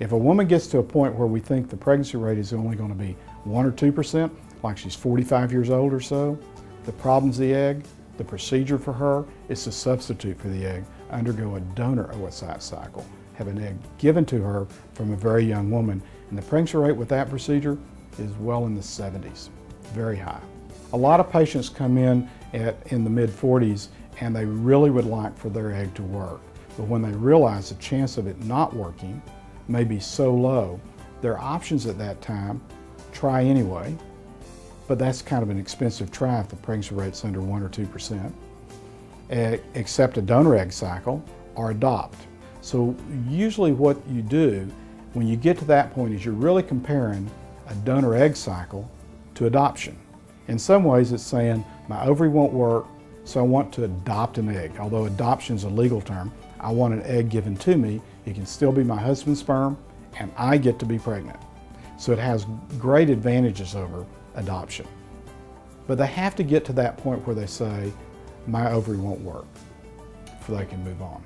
If a woman gets to a point where we think the pregnancy rate is only going to be 1 or 2%, like she's 45 years old or so, the problem's the egg, the procedure for her is to substitute for the egg, undergo a donor oocyte cycle, have an egg given to her from a very young woman. And the pregnancy rate with that procedure is well in the 70s, very high. A lot of patients come in at, in the mid 40s and they really would like for their egg to work. But when they realize the chance of it not working may be so low, their options at that time, try anyway, but that's kind of an expensive try if the pregnancy rate's under 1 or 2%, accept a donor egg cycle or adopt. So usually what you do when you get to that point is you're really comparing a donor egg cycle to adoption. In some ways it's saying my ovary won't work, so I want to adopt an egg. Although adoption is a legal term, I want an egg given to me. It can still be my husband's sperm and I get to be pregnant. So it has great advantages over adoption. But they have to get to that point where they say, my ovary won't work, before they can move on.